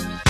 Yeah.